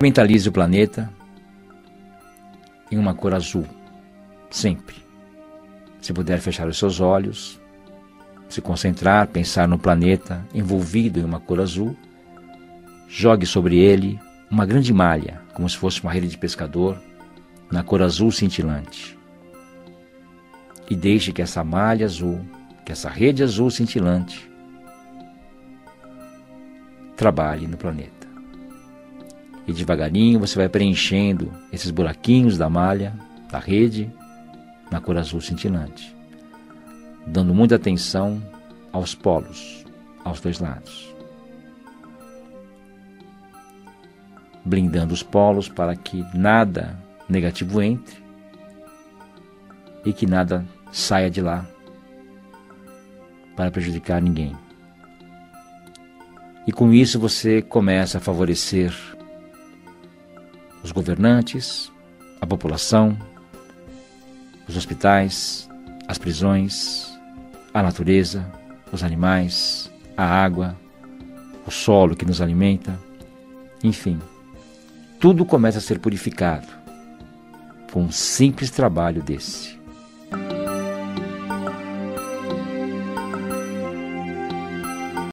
Mentalize o planeta em uma cor azul, sempre. Se puder fechar os seus olhos, se concentrar, pensar no planeta envolvido em uma cor azul, jogue sobre ele uma grande malha, como se fosse uma rede de pescador, na cor azul cintilante. E deixe que essa malha azul, que essa rede azul cintilante, trabalhe no planeta. E devagarinho você vai preenchendo esses buraquinhos da malha, da rede, na cor azul cintilante, dando muita atenção aos polos, aos dois lados. Blindando os polos para que nada negativo entre e que nada saia de lá para prejudicar ninguém. E com isso você começa a favorecer os governantes, a população, os hospitais, as prisões, a natureza, os animais, a água, o solo que nos alimenta, enfim, tudo começa a ser purificado com um simples trabalho desse.